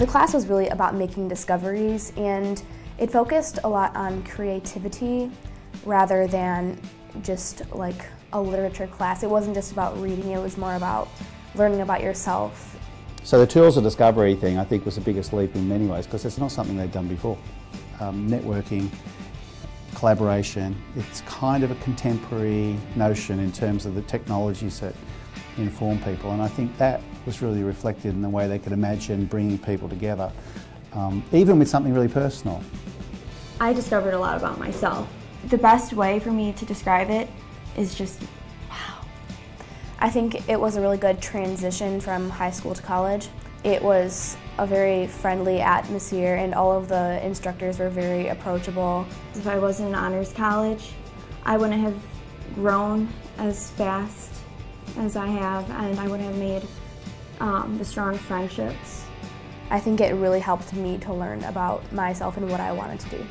The class was really about making discoveries and it focused a lot on creativity rather than just like a literature class. It wasn't just about reading, it was more about learning about yourself. So the tools of discovery thing I think was the biggest leap in many ways because it's not something they'd done before. Um, networking, collaboration, it's kind of a contemporary notion in terms of the technologies that inform people and I think that was really reflected in the way they could imagine bringing people together, um, even with something really personal. I discovered a lot about myself. The best way for me to describe it is just wow. I think it was a really good transition from high school to college. It was a very friendly atmosphere and all of the instructors were very approachable. If I wasn't in honors college, I wouldn't have grown as fast as I have and I would have made um, the strong friendships. I think it really helped me to learn about myself and what I wanted to do.